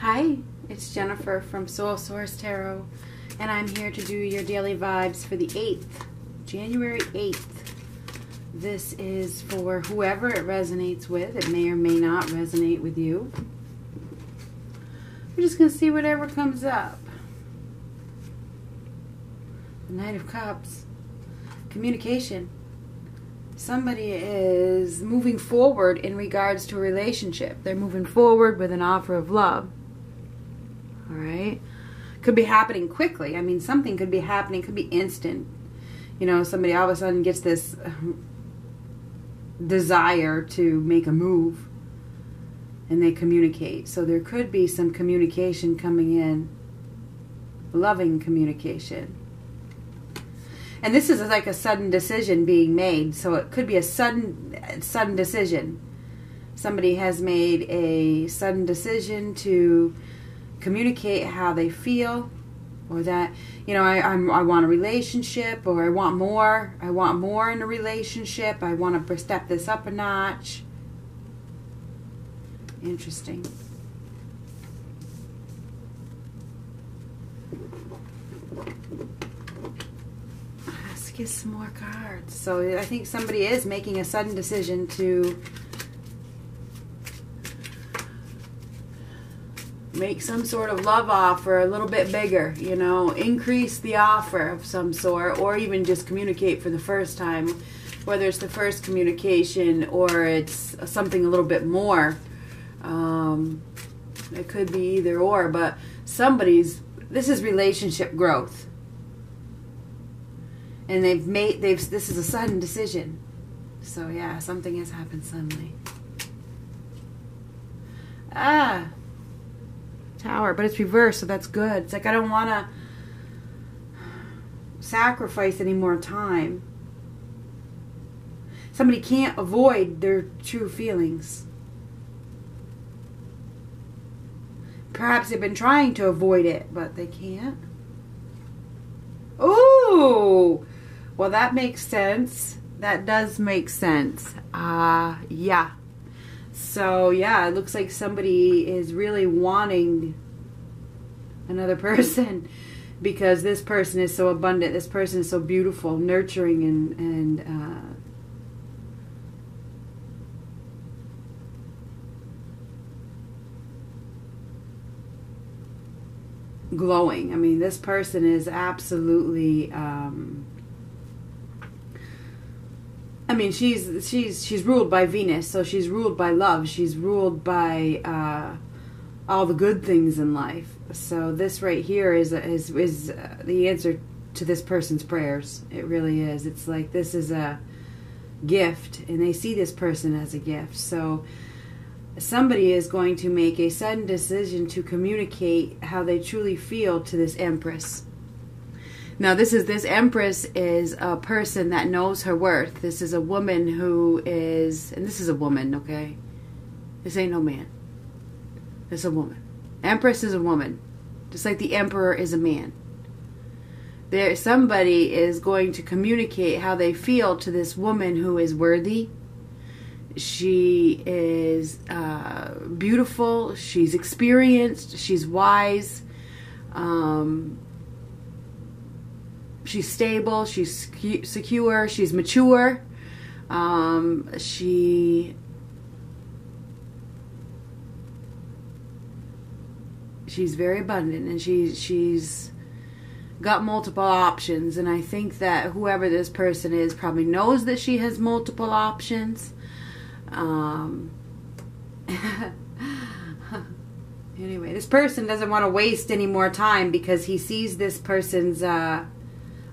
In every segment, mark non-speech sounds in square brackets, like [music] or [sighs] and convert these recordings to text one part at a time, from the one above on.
Hi, it's Jennifer from Soul Source Tarot, and I'm here to do your daily vibes for the 8th, January 8th. This is for whoever it resonates with. It may or may not resonate with you. We're just going to see whatever comes up. The Knight of Cups. Communication. Somebody is moving forward in regards to a relationship. They're moving forward with an offer of love all right? Could be happening quickly. I mean something could be happening. Could be instant. You know somebody all of a sudden gets this desire to make a move and they communicate. So there could be some communication coming in. Loving communication. And this is like a sudden decision being made. So it could be a sudden sudden decision. Somebody has made a sudden decision to communicate how they feel or that you know I, I'm, I want a relationship or i want more i want more in a relationship i want to step this up a notch. Interesting. Let's get some more cards. So i think somebody is making a sudden decision to make some sort of love offer a little bit bigger, you know, increase the offer of some sort, or even just communicate for the first time, whether it's the first communication or it's something a little bit more. Um, it could be either or, but somebody's, this is relationship growth. And they've made, they've, this is a sudden decision. So yeah, something has happened suddenly. Ah, tower, but it's reversed, so that's good. It's like I don't want to sacrifice any more time. Somebody can't avoid their true feelings. Perhaps they've been trying to avoid it, but they can't. Ooh! Well, that makes sense. That does make sense. Uh, yeah. So yeah, it looks like somebody is really wanting another [laughs] person because this person is so abundant. This person is so beautiful, nurturing, and and uh, glowing. I mean, this person is absolutely. Um, I mean, she's she's she's ruled by Venus, so she's ruled by love. She's ruled by uh, all the good things in life. So this right here is is is uh, the answer to this person's prayers. It really is. It's like this is a gift, and they see this person as a gift. So somebody is going to make a sudden decision to communicate how they truly feel to this empress now this is this empress is a person that knows her worth. This is a woman who is and this is a woman, okay? This ain't no man. This is a woman. Empress is a woman. Just like the emperor is a man. There somebody is going to communicate how they feel to this woman who is worthy. She is uh, beautiful. She's experienced. She's wise. Um, she's stable, she's secure, she's mature. Um, she she's very abundant and she she's got multiple options and I think that whoever this person is probably knows that she has multiple options. Um, [laughs] anyway, this person doesn't want to waste any more time because he sees this person's uh,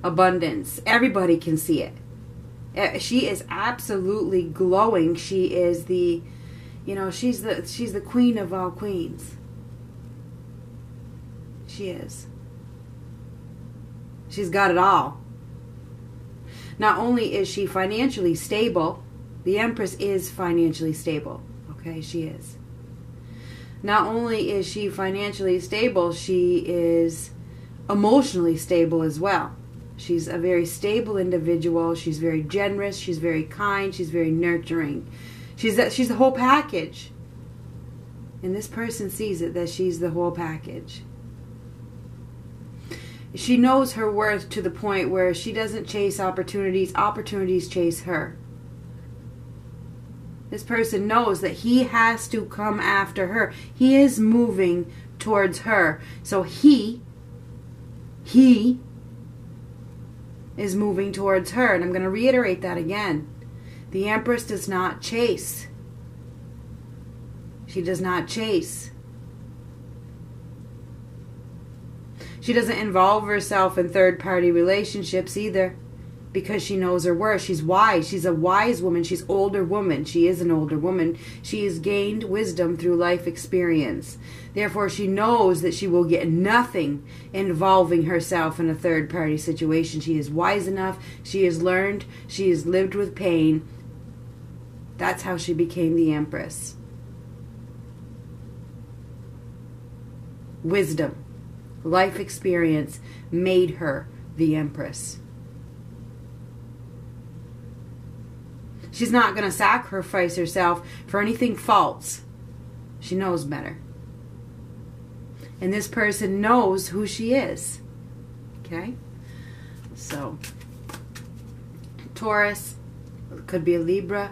abundance. Everybody can see it. She is absolutely glowing. She is the, you know, she's the she's the queen of all queens. She is. She's got it all. Not only is she financially stable, the Empress is financially stable. Okay, she is. Not only is she financially stable, she is emotionally stable as well. She's a very stable individual. She's very generous. She's very kind. She's very nurturing. She's that. She's the whole package. And this person sees it that she's the whole package. She knows her worth to the point where she doesn't chase opportunities, opportunities chase her. This person knows that he has to come after her. He is moving towards her. So he, he is moving towards her. And I'm going to reiterate that again. The Empress does not chase. She does not chase. She doesn't involve herself in third party relationships either because she knows her worth. She's wise. She's a wise woman. She's older woman. She is an older woman. She has gained wisdom through life experience. Therefore, she knows that she will get nothing involving herself in a third party situation. She is wise enough. She has learned. She has lived with pain. That's how she became the Empress. Wisdom, life experience made her the Empress. She's not going to sacrifice herself for anything false. She knows better. And this person knows who she is. Okay? So, Taurus, could be a Libra,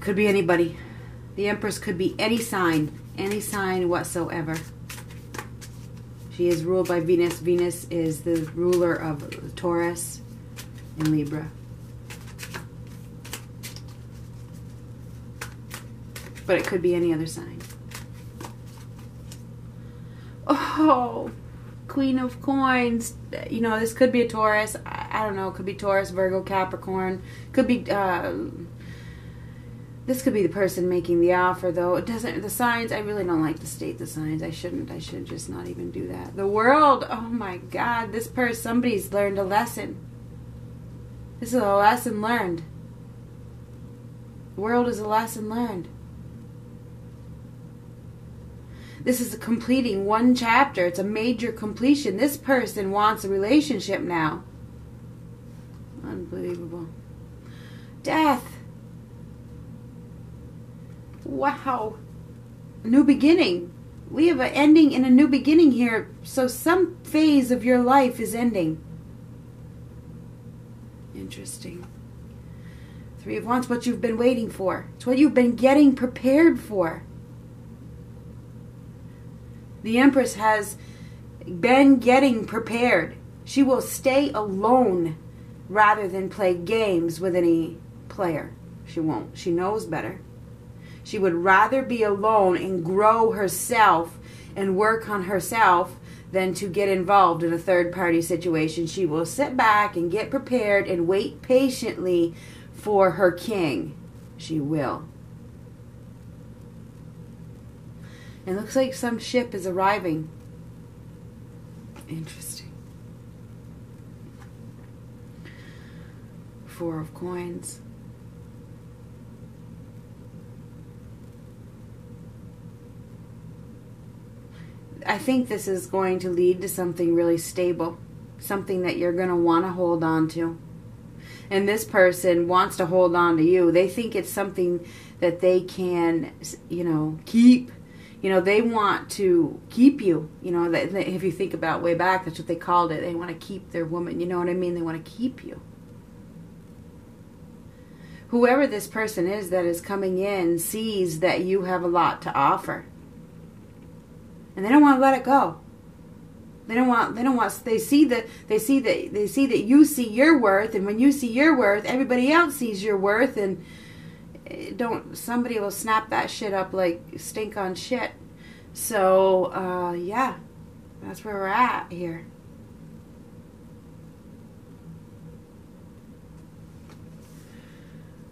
could be anybody. The Empress could be any sign, any sign whatsoever. She is ruled by Venus. Venus is the ruler of Taurus and Libra. But it could be any other sign. Oh, Queen of Coins. You know, this could be a Taurus. I, I don't know. It could be Taurus, Virgo, Capricorn. Could be. Uh, this could be the person making the offer, though. It doesn't. The signs. I really don't like to state the signs. I shouldn't. I should just not even do that. The world. Oh my God. This person. Somebody's learned a lesson. This is a lesson learned. The world is a lesson learned. This is completing one chapter. It's a major completion. This person wants a relationship now. Unbelievable. Death. Wow. New beginning. We have an ending and a new beginning here. So some phase of your life is ending. Interesting. Three of Wands, what you've been waiting for. It's what you've been getting prepared for the Empress has been getting prepared. She will stay alone rather than play games with any player. She won't. She knows better. She would rather be alone and grow herself and work on herself than to get involved in a third party situation. She will sit back and get prepared and wait patiently for her king. She will. It looks like some ship is arriving. Interesting. Four of coins. I think this is going to lead to something really stable, something that you're going to want to hold on to. And this person wants to hold on to you. They think it's something that they can, you know, keep you know they want to keep you you know if you think about way back that's what they called it. They want to keep their woman you know what i mean? They want to keep you. Whoever this person is that is coming in sees that you have a lot to offer. And they don't want to let it go. They don't want they don't want they see that they see that they see that you see your worth and when you see your worth everybody else sees your worth and don't somebody will snap that shit up like stink on shit. So uh, yeah, that's where we're at here.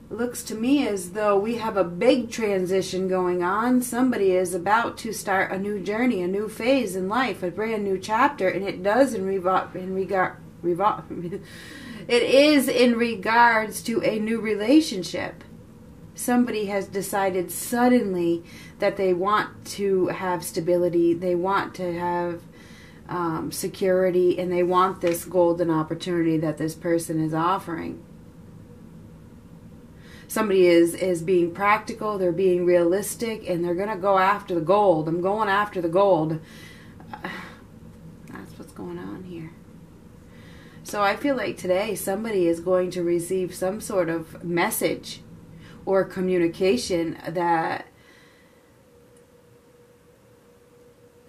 looks to me as though we have a big transition going on. Somebody is about to start a new journey, a new phase in life, a brand new chapter, and it does in, revo- in regard. [laughs] It is in regards to a new relationship somebody has decided suddenly that they want to have stability, they want to have um, security, and they want this golden opportunity that this person is offering. somebody is is being practical they're being realistic and they're going to go after the gold. I'm going after the gold. [sighs] That's what's going on here. So i feel like today somebody is going to receive some sort of message or communication that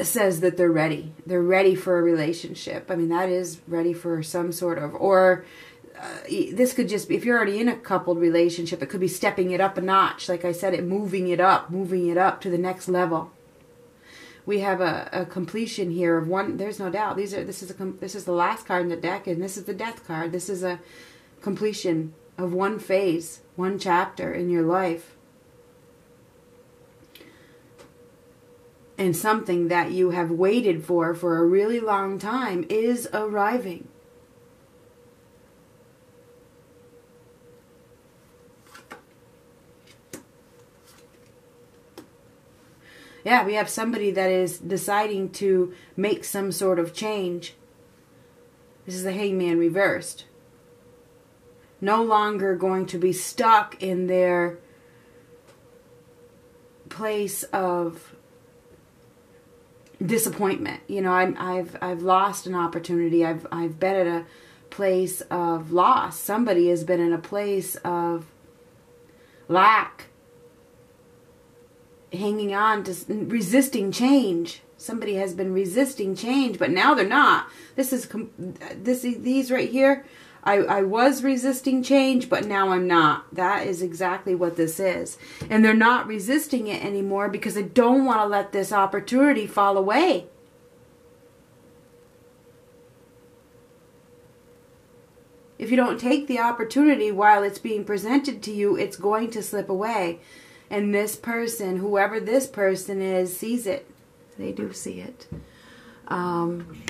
says that they're ready. They're ready for a relationship. I mean, that is ready for some sort of, or uh, this could just be, if you're already in a coupled relationship, it could be stepping it up a notch. Like I said, it moving it up, moving it up to the next level. We have a, a completion here of one. There's no doubt. These are this is a this is the last card in the deck, and this is the death card. This is a completion of one phase, one chapter in your life. and something that you have waited for for a really long time is arriving. Yeah, we have somebody that is deciding to make some sort of change. This is the hangman reversed. No longer going to be stuck in their place of disappointment. You know, I'm, I've I've lost an opportunity. I've I've been at a place of loss. Somebody has been in a place of lack, hanging on to resisting change. Somebody has been resisting change, but now they're not. This is this these right here I, I was resisting change, but now I'm not. That is exactly what this is. And they're not resisting it anymore because they don't want to let this opportunity fall away. If you don't take the opportunity while it's being presented to you, it's going to slip away. And this person, whoever this person is, sees it. They do see it. Um,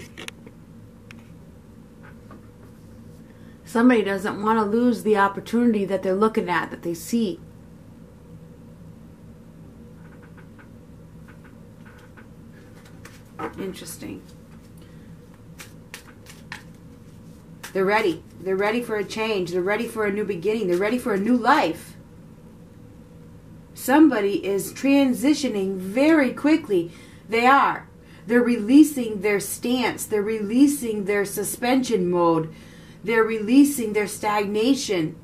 Somebody doesn't want to lose the opportunity that they're looking at, that they see. Interesting. They're ready. They're ready for a change. They're ready for a new beginning. They're ready for a new life. Somebody is transitioning very quickly. They are. They're releasing their stance. They're releasing their suspension mode. They're releasing their stagnation.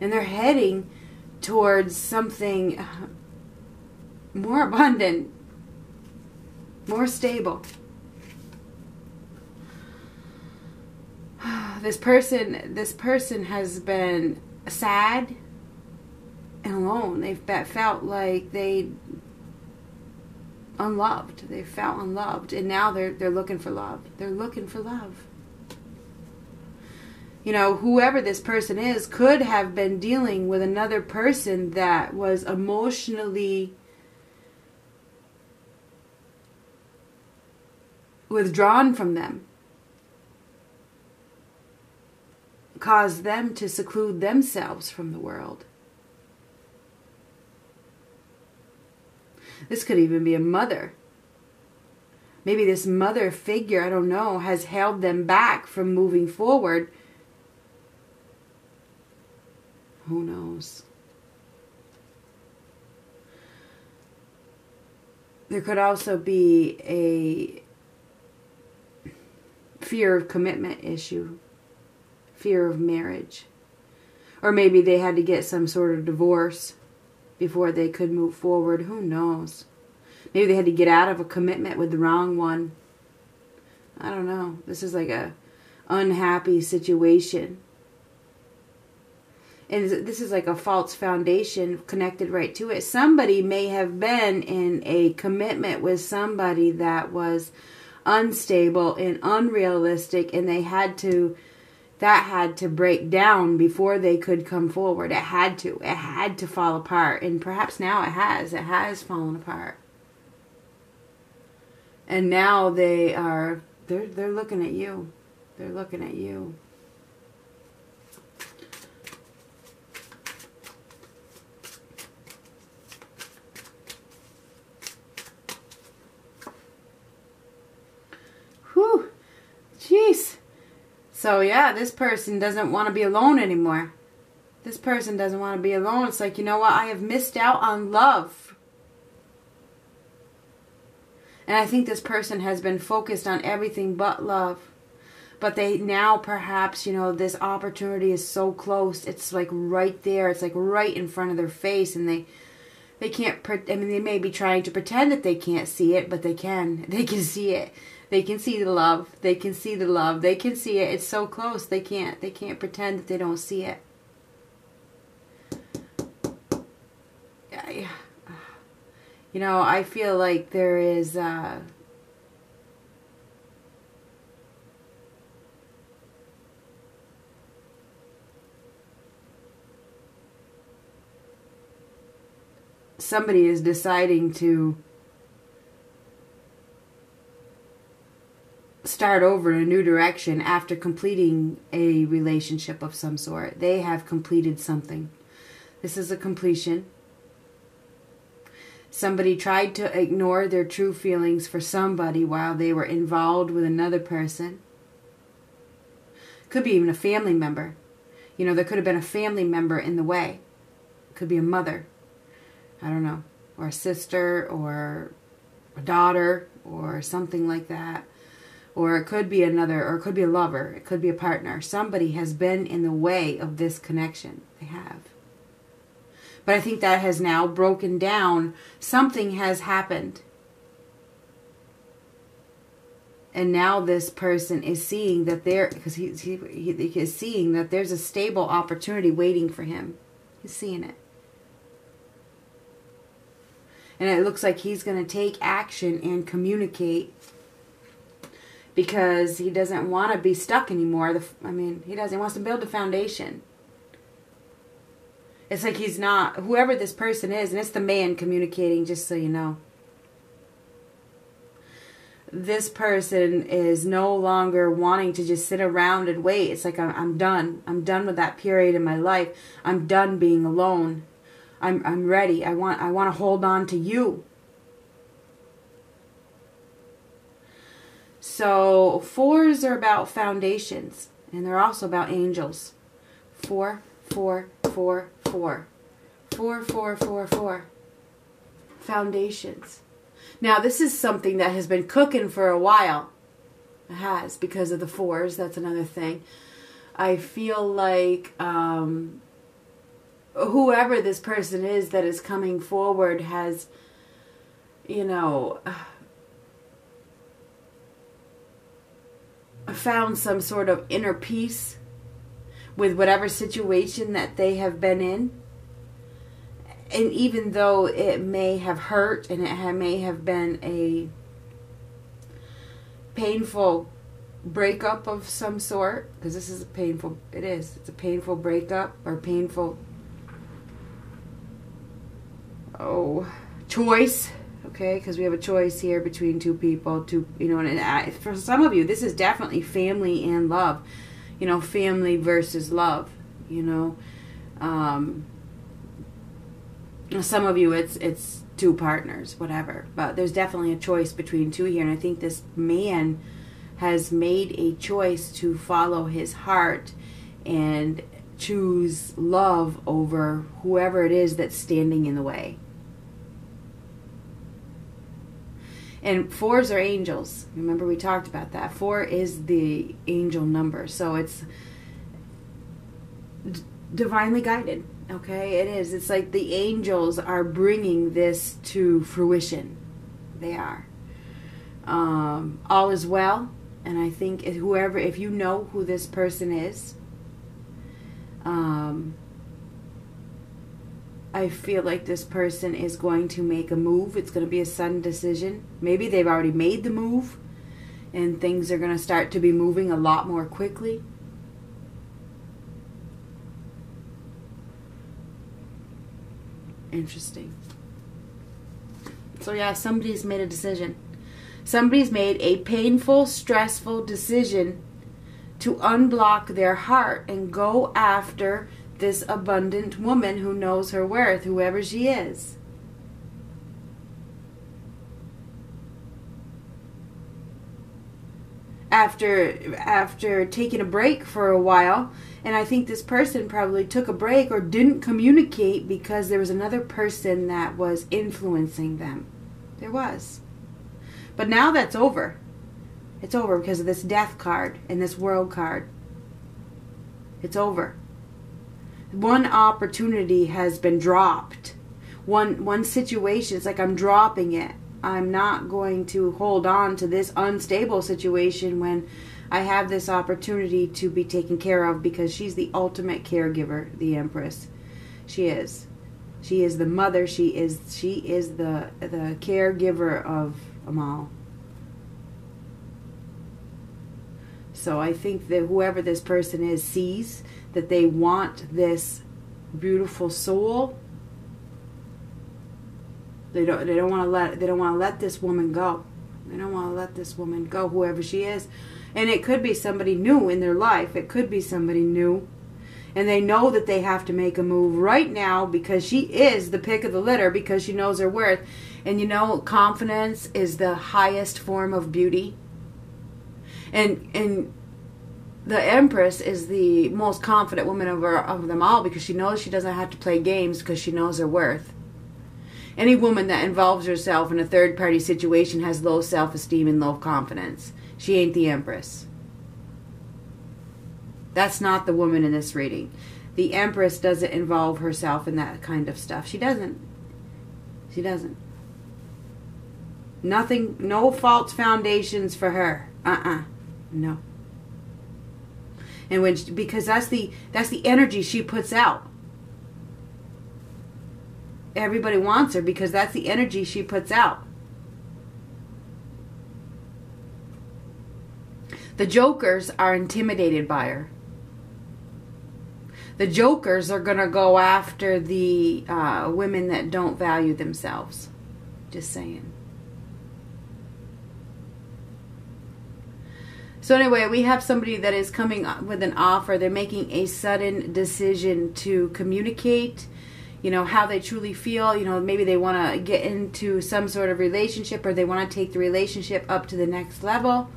And they're heading towards something uh, more abundant, more stable. [sighs] This person, this person has been sad and alone. They've felt like they unloved. They felt unloved, and now they're they're looking for love. They're looking for love. You know, whoever this person is could have been dealing with another person that was emotionally withdrawn from them. Caused them to seclude themselves from the world. This could even be a mother. Maybe this mother figure, I don't know, has held them back from moving forward. Who knows? There could also be a fear of commitment issue, fear of marriage. Or maybe they had to get some sort of divorce before they could move forward. Who knows? Maybe they had to get out of a commitment with the wrong one. I don't know. This is like a unhappy situation. And this is like a false foundation connected right to it. Somebody may have been in a commitment with somebody that was unstable and unrealistic, and they had to that had to break down before they could come forward. It had to. It had to fall apart. And perhaps now it has. It has fallen apart. And now they are they're they're looking at you. They're looking at you. So yeah, this person doesn't want to be alone anymore. This person doesn't want to be alone. It's like, you know what? I have missed out on love. And I think this person has been focused on everything but love. But they now perhaps, you know, this opportunity is so close. It's like right there. It's like right in front of their face and they they can't I mean they may be trying to pretend that they can't see it, but they can. [laughs] They can see it. They can see the love. They can see the love. They can see it. It's so close. They can't they can't pretend that they don't see it. Yeah. You know, I feel like there is uh somebody is deciding to start over in a new direction after completing a relationship of some sort. They have completed something. This is a completion. Somebody tried to ignore their true feelings for somebody while they were involved with another person. Could be even a family member. You know, there could have been a family member in the way. Could be a mother. I don't know. Or a sister or a daughter or something like that or it could be another, or it could be a lover, it could be a partner. Somebody has been in the way of this connection. They have. But I think that has now broken down. Something has happened. And now this person is seeing that there, because he, he, he is seeing that there's a stable opportunity waiting for him. He's seeing it. And it looks like he's going to take action and communicate because he doesn't want to be stuck anymore. The, I mean, he doesn't. He wants to build a foundation. It's like he's not whoever this person is, and it's the man communicating. Just so you know, this person is no longer wanting to just sit around and wait. It's like I'm, I'm done. I'm done with that period in my life. I'm done being alone. I'm I'm ready. I want I want to hold on to you. So fours are about foundations, and they're also about angels. Four, four, four, four. Four, four, four, four. Foundations. Now, this is something that has been cooking for a while. It has, because of the fours. That's another thing. I feel like um, whoever this person is that is coming forward has, you know, found some sort of inner peace with whatever situation that they have been in. And even though it may have hurt and it may have been a painful breakup of some sort, because this is a painful, it is, it's a painful breakup or painful, oh, choice okay? Because we have a choice here between two people two you know and I, for some of you this is definitely family and love you know family versus love you know? Um, some of you it's it's two partners whatever but there's definitely a choice between two here and i think this man has made a choice to follow his heart and choose love over whoever it is that's standing in the way And fours are angels. Remember, we talked about that. Four is the angel number. So it's divinely guided. Okay, it is. It's like the angels are bringing this to fruition. They are. Um, all is well. And I think whoever, if you know who this person is, um, I feel like this person is going to make a move. It's going to be a sudden decision. Maybe they've already made the move and things are going to start to be moving a lot more quickly. Interesting. So, yeah, somebody's made a decision. Somebody's made a painful, stressful decision to unblock their heart and go after this abundant woman who knows her worth, whoever she is. after after taking a break for a while and i think this person probably took a break or didn't communicate because there was another person that was influencing them. There was. But now that's over. It's over because of this death card and this world card. It's over one opportunity has been dropped one one situation it's like i'm dropping it I'm not going to hold on to this unstable situation when I have this opportunity to be taken care of because she's the ultimate caregiver, the Empress. She is. She is the mother. She is she is the the caregiver of Amal. So I think that whoever this person is sees that they want this beautiful soul they don't. They don't want to let. They don't want to let this woman go. They don't want to let this woman go, whoever she is. And it could be somebody new in their life. It could be somebody new. And they know that they have to make a move right now because she is the pick of the litter because she knows her worth. And you know, confidence is the highest form of beauty. And and the Empress is the most confident woman of, her, of them all because she knows she doesn't have to play games because she knows her worth. Any woman that involves herself in a third party situation has low self esteem and low confidence. She ain't the Empress. That's not the woman in this reading. The Empress doesn't involve herself in that kind of stuff. She doesn't. She doesn't. Nothing, no false foundations for her. Uh uh-uh. uh No. And when, because that's the, that's the energy she puts out everybody wants her because that's the energy she puts out. The jokers are intimidated by her. The jokers are going to go after the uh, women that don't value themselves. Just saying. So, anyway, we have somebody that is coming up with an offer. They're making a sudden decision to communicate you know how they truly feel. You know maybe they want to get into some sort of relationship or they want to take the relationship up to the next level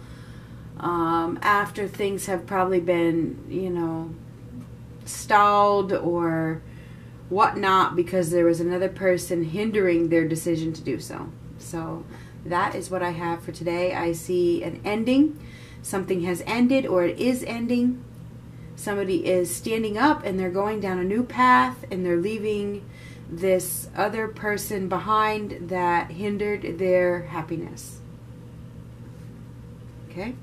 um, after things have probably been you know stalled or whatnot because there was another person hindering their decision to do so. So that is what i have for today. I see an ending something has ended or it is ending somebody is standing up and they're going down a new path and they're leaving this other person behind that hindered their happiness. Okay?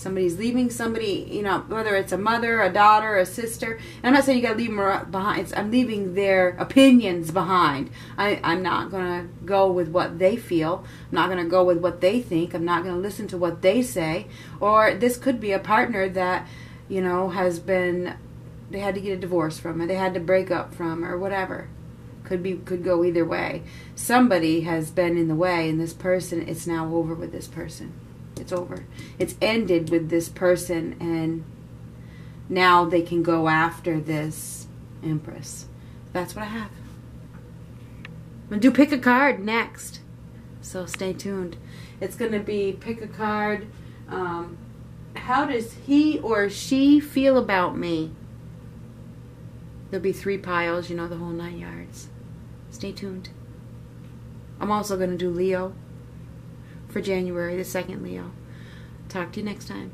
Somebody's leaving somebody, you know, whether it's a mother, a daughter, a sister. And I'm not saying you got to leave them behind. It's, I'm leaving their opinions behind. I, I'm not going to go with what they feel. I'm not going to go with what they think. I'm not going to listen to what they say. Or this could be a partner that you know, has been they had to get a divorce from or they had to break up from or whatever. Could be could go either way. Somebody has been in the way and this person it's now over with this person. It's over. It's ended with this person and now they can go after this empress. That's what I have. I'm gonna do pick a card next. So stay tuned. It's gonna be pick a card. Um, how does he or she feel about me? There'll be three piles, you know, the whole nine yards. Stay tuned. I'm also going to do Leo for January, the second Leo. Talk to you next time.